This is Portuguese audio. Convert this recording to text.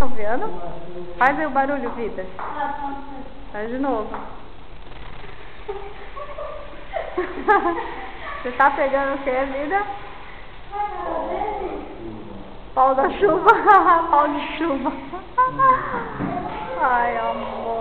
chovendo? Faz aí o barulho, vida. Faz de novo. Você tá pegando o que, vida? Pau da chuva. Pau de chuva. Ai, amor.